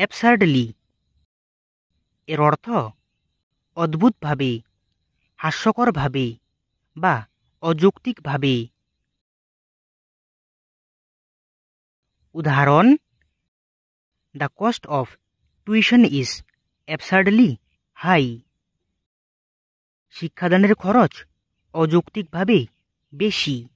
Absurdly এর অর্থ অদ্ভুতভাবে, হাস্যকরভাবে বা অযৌক্তিকভাবে। উদাহরণ the cost of tuition is absurdly high শিক্ষাদানের খরচ অযৌক্তিকভাবে বেশি।